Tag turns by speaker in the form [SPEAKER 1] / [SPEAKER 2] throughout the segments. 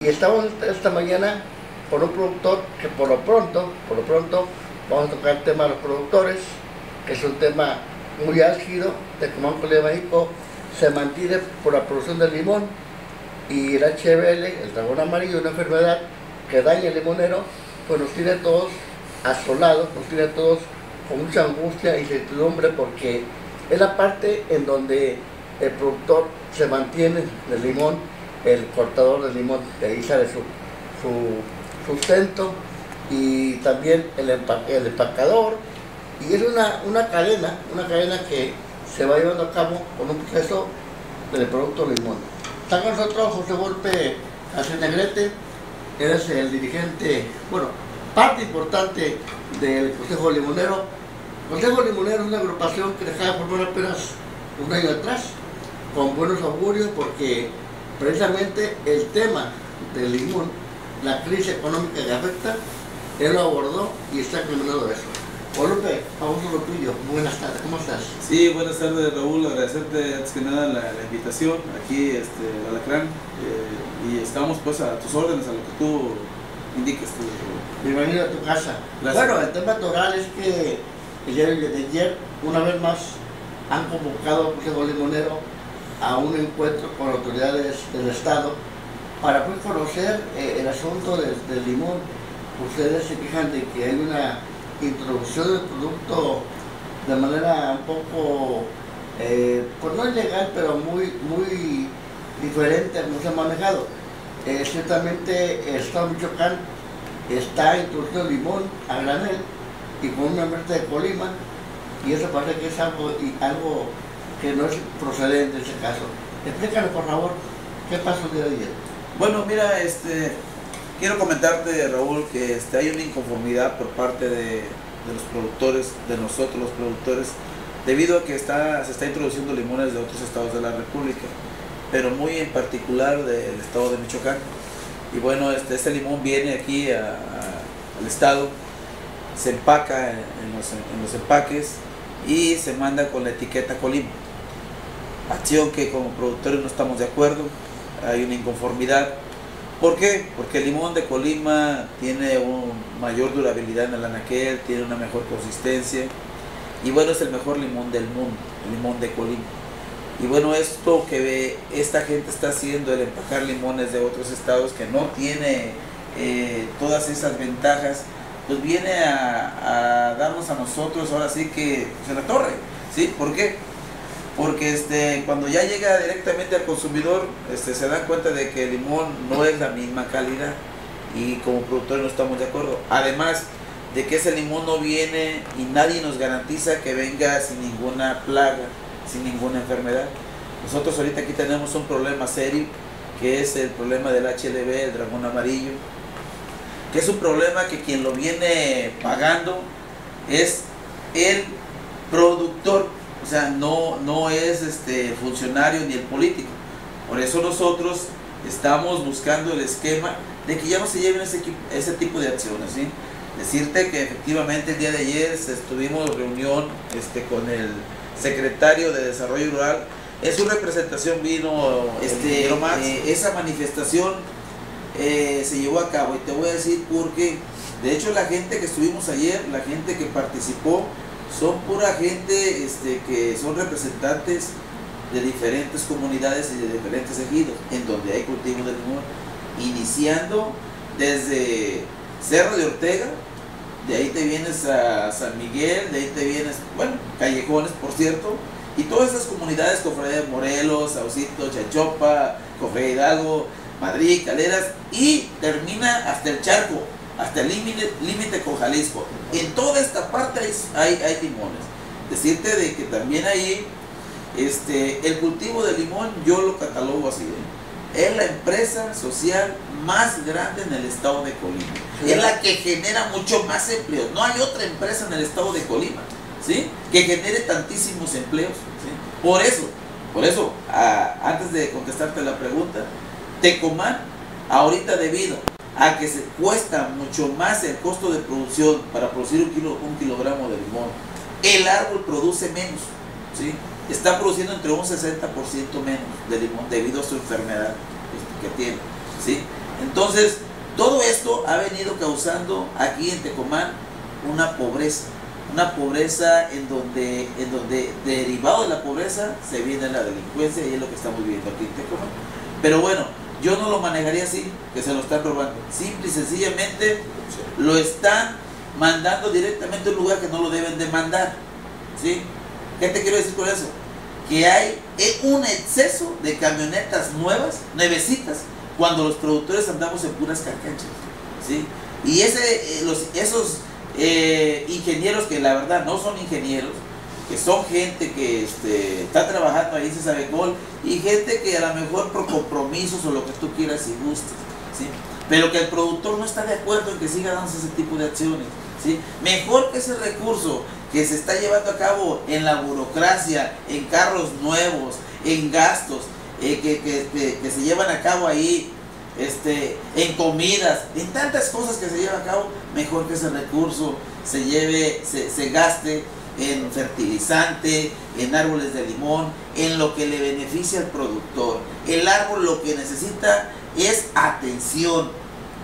[SPEAKER 1] Y estamos esta mañana con un productor que por lo pronto, por lo pronto, vamos a tocar el tema de los productores, que es un tema muy álgido, de cómo de México se mantiene por la producción del limón y el HBL, el dragón amarillo, una enfermedad que daña el limonero, pues nos tiene todos asolados, nos tiene todos con mucha angustia y incertidumbre porque es la parte en donde el productor se mantiene del limón, el cortador del limón, de ahí sale su, su sustento y también el, el empacador y es una, una cadena, una cadena que se va llevando a cabo con un proceso del producto limón. Está con nosotros José Volpe Negrete, eres el dirigente, bueno, parte importante del Consejo Limonero. El Consejo Limonero es una agrupación que dejaba de formar apenas un año atrás, con buenos augurios, porque precisamente el tema del limón, la crisis económica que afecta, él lo abordó y está de eso. Olupe, vamos a lo tuyo. Buenas tardes, ¿cómo estás?
[SPEAKER 2] Sí, buenas tardes Raúl, agradecerte antes que nada la, invitación aquí este, a Alacrán eh, y estamos pues a tus órdenes, a lo que tú indiques.
[SPEAKER 1] Bienvenido a tu casa. Bueno, el tema toral es que de ayer, una vez más, han convocado al Consejo Limonero a un encuentro con autoridades del Estado para pues, conocer eh, el asunto del, limón. Ustedes se fijan de que hay una introducción del producto de manera un poco, eh, pues no ilegal, pero muy, muy diferente a se ha manejado. Eh, ciertamente de Michoacán está introduciendo limón a granel y con una muerte de Colima, y eso parece que es algo, algo que no es procedente en ese caso. Explícanos por favor, ¿qué pasó el día de ayer?
[SPEAKER 2] Bueno, mira, este, Quiero comentarte, Raúl, que este, hay una inconformidad por parte de, los productores, de nosotros los productores, debido a que está, se está introduciendo limones de otros estados de la República, pero muy en particular del estado de Michoacán. Y bueno, este, este limón viene aquí al estado, se empaca en los, en los empaques y se manda con la etiqueta Colima. Acción que como productores no estamos de acuerdo, hay una inconformidad ¿Por qué? Porque el limón de Colima tiene una mayor durabilidad en el anaquel, tiene una mejor consistencia y bueno, es el mejor limón del mundo, el limón de Colima. Y bueno, esto que esta gente está haciendo, el empacar limones de otros estados que no tiene eh, todas esas ventajas, pues viene a, darnos a nosotros ahora sí que se la torre. ¿Sí? ¿Por qué? Porque este, cuando ya llega directamente al consumidor este, se dan cuenta de que el limón no es la misma calidad y como productores no estamos de acuerdo. Además de que ese limón no viene y nadie nos garantiza que venga sin ninguna plaga, sin ninguna enfermedad. Nosotros ahorita aquí tenemos un problema serio que es el problema del HLB, el dragón amarillo, que es un problema que quien lo viene pagando es el productor o sea, no, no es este funcionario ni el político. Por eso nosotros estamos buscando el esquema de que ya no se lleven ese, ese tipo de acciones. ¿sí? Decirte que efectivamente el día de ayer estuvimos en reunión este, con el secretario de Desarrollo Rural. En su representación vino este, eh, esa manifestación eh, se llevó a cabo y te voy a decir por qué. De hecho, la gente que estuvimos ayer, la gente que participó, son pura gente este, que son representantes de diferentes comunidades y de diferentes ejidos en donde hay cultivo de limón, iniciando desde Cerro de Ortega, de ahí te vienes a San Miguel, de ahí te vienes, bueno, Callejones, por cierto, y todas esas comunidades, Cofradía de Morelos, Saucito, Chachopa, Cofradía Hidalgo, Madrid, Caleras, y termina hasta el Charco, hasta el límite con Jalisco. En toda esta parte hay, hay, limones. Decirte de que también ahí este, el cultivo de limón yo lo catalogo así. ¿eh? Es la empresa social más grande en el estado de Colima. Es la que genera mucho más empleos. No hay otra empresa en el estado de Colima ¿sí? que genere tantísimos empleos. Por eso, por eso, antes de contestarte la pregunta, Tecomán, ahorita debido a que se cuesta mucho más el costo de producción para producir un, kilo, un kilogramo de limón, el árbol produce menos, ¿sí? está produciendo entre un 60% menos de limón debido a su enfermedad que tiene. ¿sí? Entonces, todo esto ha venido causando aquí en Tecomán una pobreza, una pobreza en donde, en donde derivado de la pobreza se viene la delincuencia y es lo que estamos viviendo aquí en Tecomán. Pero bueno, yo no lo manejaría así, que se lo están robando. Simple y sencillamente lo están mandando directamente a un lugar que no lo deben de mandar. ¿Sí? ¿Qué te quiero decir con eso? Que hay un exceso de camionetas nuevas, nuevecitas, cuando los productores andamos en puras carcanchas. ¿sí? Y ese, eh, los, esos eh, ingenieros que la verdad no son ingenieros, que son gente que este, está trabajando ahí, se sabe gol, y gente que a lo mejor por compromisos o lo que tú quieras y gustes, ¿sí? pero que el productor no está de acuerdo en que siga dándose ese tipo de acciones. ¿sí? Mejor que ese recurso que se está llevando a cabo en la burocracia, en carros nuevos, en gastos, eh, que, que, que, se llevan a cabo ahí, este, en comidas, en tantas cosas que se llevan a cabo, mejor que ese recurso se lleve, se, se gaste en fertilizante, en árboles de limón, en lo que le beneficia al productor. El árbol lo que necesita es atención,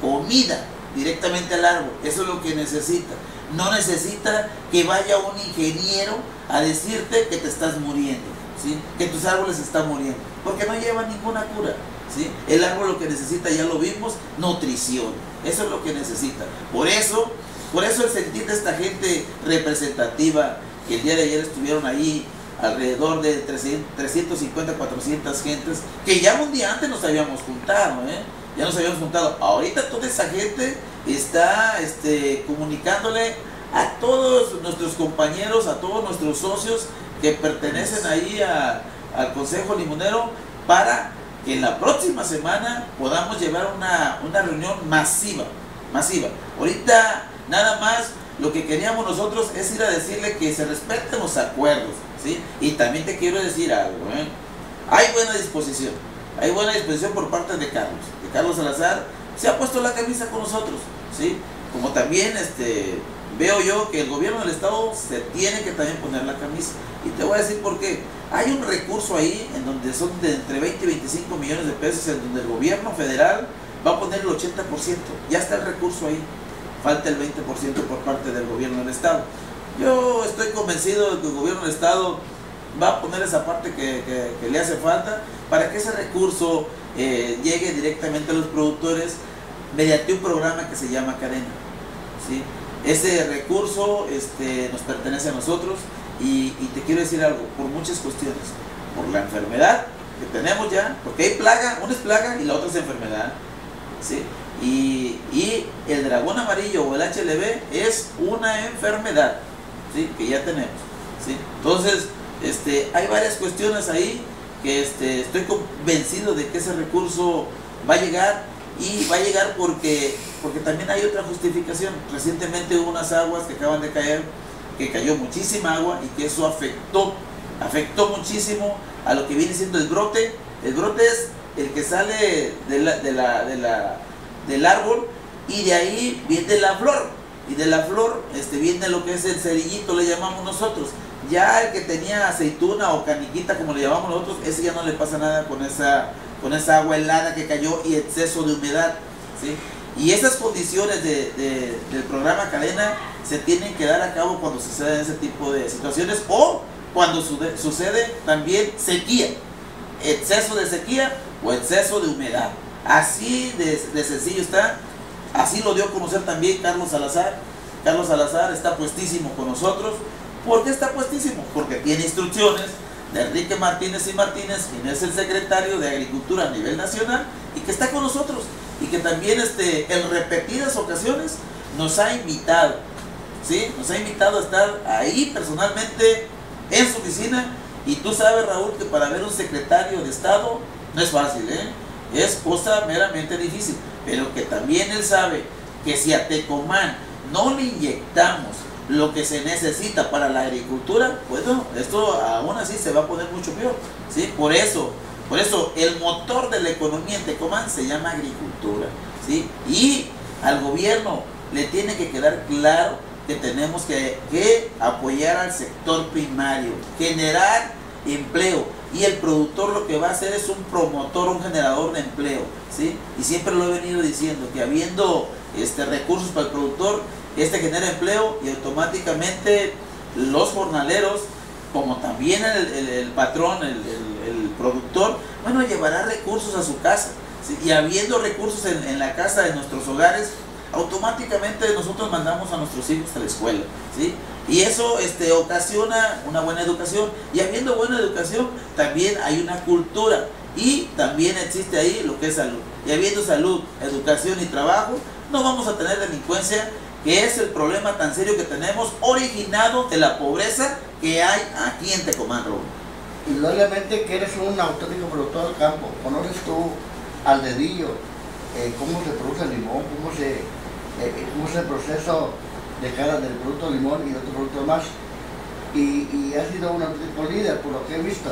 [SPEAKER 2] comida directamente al árbol. Eso es lo que necesita. No necesita que vaya un ingeniero a decirte que te estás muriendo, ¿sí? que tus árboles están muriendo, porque no lleva ninguna cura. ¿sí? El árbol lo que necesita, ya lo vimos, nutrición. Eso es lo que necesita. Por eso por eso el sentir de esta gente representativa que el día de ayer estuvieron ahí alrededor de 350, 400 gentes, que ya un día antes nos habíamos juntado, ¿eh? ya nos habíamos juntado. Ahorita toda esa gente está este, comunicándole a todos nuestros compañeros, a todos nuestros socios que pertenecen ahí al Consejo Limonero para que en la próxima semana podamos llevar una, una reunión masiva, masiva. Ahorita Nada más lo que queríamos nosotros es ir a decirle que se respeten los acuerdos, ¿sí? Y también te quiero decir algo, ¿eh? Hay buena disposición, hay buena disposición por parte de Carlos, de Carlos Salazar, se ha puesto la camisa con nosotros, ¿sí? Como también este, veo yo que el gobierno del Estado se tiene que también poner la camisa. Y te voy a decir por qué. Hay un recurso ahí en donde son de entre 20 y 25 millones de pesos, en donde el gobierno federal va a poner el 80%. Ya está el recurso ahí falta el 20% por parte del gobierno del Estado. Yo estoy convencido de que el gobierno del Estado va a poner esa parte que, le hace falta para que ese recurso eh, llegue directamente a los productores mediante un programa que se llama Cadena. ¿sí? Ese recurso este, nos pertenece a nosotros y, y te quiero decir algo, por muchas cuestiones. Por la enfermedad que tenemos ya, porque hay plaga, una es plaga y la otra es enfermedad. ¿sí? Y, el dragón amarillo o el HLB es una enfermedad ¿sí? que ya tenemos. ¿sí? Entonces, este, hay varias cuestiones ahí que este, estoy convencido de que ese recurso va a llegar y va a llegar porque, porque también hay otra justificación. Recientemente hubo unas aguas que acaban de caer, que cayó muchísima agua y que eso afectó, afectó muchísimo a lo que viene siendo el brote. El brote es el que sale de la, de la, de la del árbol y de ahí viene la flor. Y de la flor este, viene lo que es el cerillito, le llamamos nosotros. Ya el que tenía aceituna o caniquita, como le llamamos nosotros, ese ya no le pasa nada con esa, con esa agua helada que cayó y exceso de humedad. ¿sí? Y esas condiciones de, del programa cadena se tienen que dar a cabo cuando suceden ese tipo de situaciones o cuando sucede también sequía, exceso de sequía o exceso de humedad. Así de, sencillo está. Así lo dio a conocer también Carlos Salazar. Carlos Salazar está puestísimo con nosotros. ¿Por qué está puestísimo? Porque tiene instrucciones de Enrique Martínez y Martínez, quien es el secretario de Agricultura a nivel nacional y que está con nosotros y que también este, en repetidas ocasiones nos ha invitado, ¿sí? Nos ha invitado a estar ahí personalmente en su oficina y tú sabes, Raúl, que para ver un secretario de Estado no es fácil, ¿eh? Es cosa meramente difícil, pero que también él sabe que si a Tecomán no le inyectamos lo que se necesita para la agricultura, bueno, esto aún así se va a poner mucho peor, ¿sí? Por eso, por eso el motor de la economía en Tecomán se llama agricultura, ¿sí? Y al gobierno le tiene que quedar claro que tenemos que apoyar al sector primario, generar empleo, y el productor lo que va a hacer es un promotor, un generador de empleo, ¿sí? Y siempre lo he venido diciendo, que habiendo este, recursos para el productor, este genera empleo y automáticamente los jornaleros, como también el, patrón, el, productor, bueno, llevará recursos a su casa. Y habiendo recursos en, en la casa de nuestros hogares, automáticamente nosotros mandamos a nuestros hijos a la escuela, ¿sí? Y eso este, ocasiona una buena educación. Y habiendo buena educación, también hay una cultura. Y también existe ahí lo que es salud. Y habiendo salud, educación y trabajo, no vamos a tener delincuencia, que es el problema tan serio que tenemos, originado de la pobreza que hay aquí en Tecomán,
[SPEAKER 1] Indudablemente que eres un auténtico productor del campo. Conoces tú al dedillo eh, cómo se produce el limón, cómo se eh, es el proceso de cada del producto limón y otro producto más. Y, y ha sido un auténtico líder, por lo que he visto.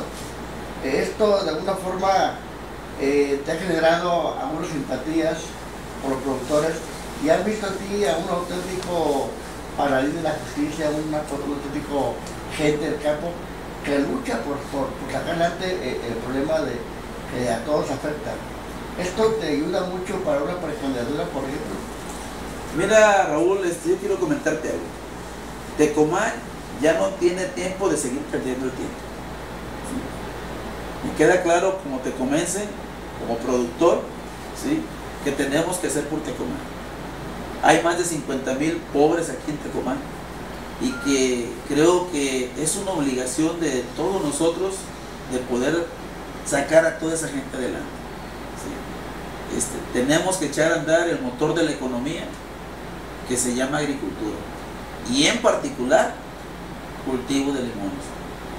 [SPEAKER 1] Eh, esto de alguna forma eh, te ha generado algunas simpatías por los productores y has visto a ti a un auténtico paladín de la justicia, un auténtico gente del campo que lucha por, por, sacar adelante el problema de, que a todos afecta. Esto te ayuda mucho para una precandidatura, por ejemplo,
[SPEAKER 2] Mira, Raúl, este, yo quiero comentarte algo. Tecomán ya no tiene tiempo de seguir perdiendo el tiempo. Me queda claro, como te comencé, como productor, ¿sí? que tenemos que hacer por Tecomán. Hay más de 50 mil pobres aquí en Tecomán y que creo que es una obligación de todos nosotros de poder sacar a toda esa gente adelante. Este, tenemos que echar a andar el motor de la economía que se llama agricultura y en particular cultivo de limones.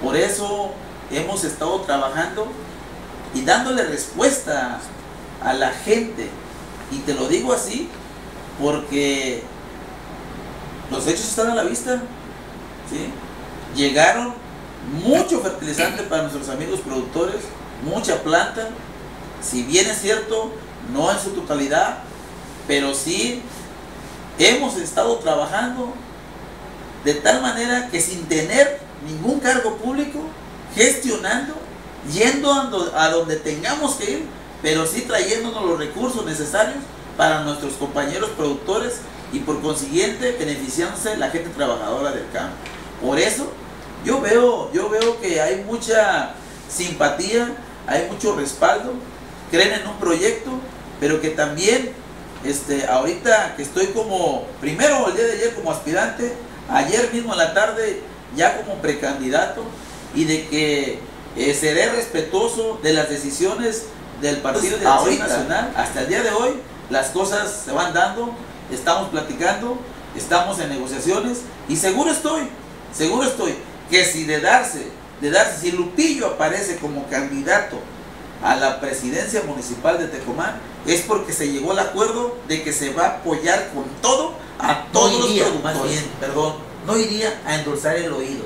[SPEAKER 2] Por eso hemos estado trabajando y dándole respuesta a la gente. Y te lo digo así porque los hechos están a la vista. Llegaron mucho fertilizante para nuestros amigos productores, mucha planta. Si bien es cierto, no en su totalidad, pero sí hemos estado trabajando de tal manera que sin tener ningún cargo público, gestionando, yendo a donde tengamos que ir, pero sí trayéndonos los recursos necesarios para nuestros compañeros productores y por consiguiente beneficiándose la gente trabajadora del campo. Por eso yo veo, yo veo que hay mucha simpatía, hay mucho respaldo, creen en un proyecto, pero que también este, ahorita que estoy como, primero el día de ayer como aspirante, ayer mismo en la tarde ya como precandidato y de que eh, seré respetuoso de las decisiones del Partido de Acción Nacional. Hasta el día de hoy las cosas se van dando, estamos platicando, estamos en negociaciones y seguro estoy, seguro estoy que si de darse, de darse, si Lupillo aparece como candidato a la presidencia municipal de Tecomán es porque se llegó al acuerdo de que se va a apoyar con todo a todos los productores. Más bien, perdón, no iría a endulzar el oído.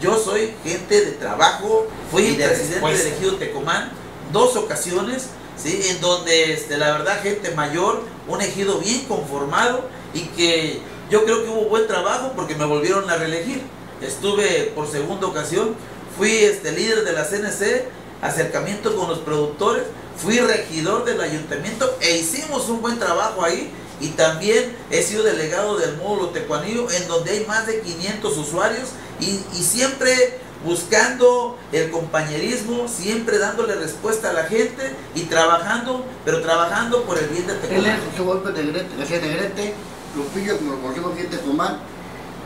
[SPEAKER 2] Yo soy gente de trabajo, fui presidente de Ejido Tecomán dos ocasiones, ¿sí? en donde este, la verdad gente mayor, un ejido bien conformado y que yo creo que hubo buen trabajo porque me volvieron a reelegir. Estuve por segunda ocasión, fui este, líder de la CNC acercamiento con los productores, fui regidor del ayuntamiento e hicimos un buen trabajo ahí y también he sido delegado del módulo Tecuanillo en donde hay más de 500 usuarios y, siempre buscando el compañerismo, siempre dándole respuesta a la gente y trabajando, pero trabajando por el bien de
[SPEAKER 1] Tecuanillo. Él Golpe Negrete, Negrete, Lupillo, como lo conocemos aquí en Tecomán,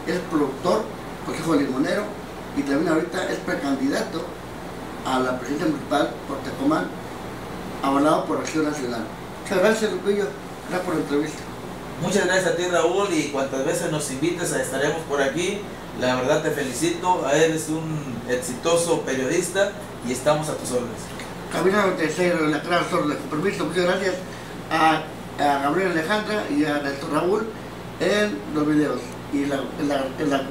[SPEAKER 1] es productor, consejo limonero y también ahorita es precandidato a la presidencia municipal por Tecomán, avalado por Acción Nacional. Muchas gracias, Lupillo. Gracias por la entrevista.
[SPEAKER 2] Muchas gracias a ti, Raúl, y cuantas veces nos invites, estaremos por aquí. La verdad te felicito, eres un exitoso periodista y estamos a tus órdenes.
[SPEAKER 1] Camila 96, la clase de compromiso. Muchas gracias a, Gabriel Alejandra y a Néstor Raúl en los videos y la, en, la, en la,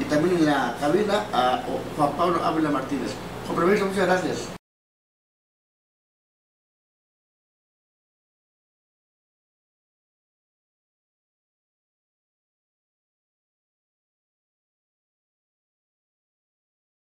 [SPEAKER 1] y también en la cabina a Juan Pablo Ávila Martínez. Compromiso, muchas gracias.